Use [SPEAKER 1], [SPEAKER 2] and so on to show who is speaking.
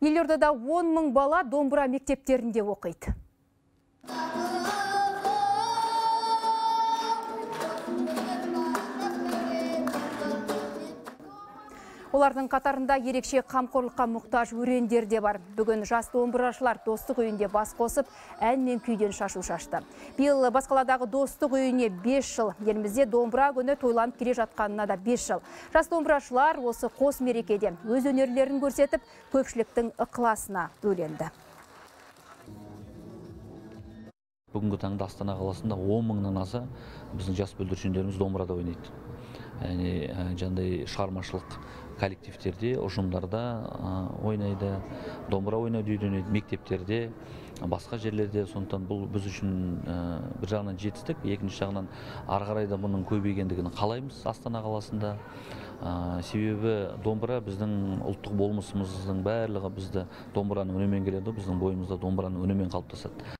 [SPEAKER 1] Елордада 10 мың бала домбыра мектептерінде оқиды. Олардың қатарында ерекше қамқорлыққа мұқтаж өрендер де бар. Бүгін жас домбырашылар достық үйінде бас қосып, ән мен күйден шашу шашты. Биыл басқаладағы достық үйіне 5 жыл, елімізде домбыра күні тойланып келе жатқанына да 5 жыл. Жас домбырашылар осы қос мерекеде өз өнерлерін көрсетіп, көпшіліктің ықыласына бөленді.
[SPEAKER 2] бүгінгі таңда астана қаласында он мыңнан аса біздің жас бүлдіршіндеріміз домбырада ойнайды яғни жаңағыдай шығармашылық коллективтерде ұжымдарда ойнайды домбыра ойнауды үйренеді мектептерде басқа жерлерде. Сондықтан бұл біз үшін бір жағынан жетістік. Екінші жағынан ары қарай да бұның көбейгендігін қалаймыз астана қаласында. Себебі домбыра біздің ұлттық болмысымыздың барлығы бізді домбыраның үнімен келеді. Біздің бойымызда домбыраның үнімен қалыптасады.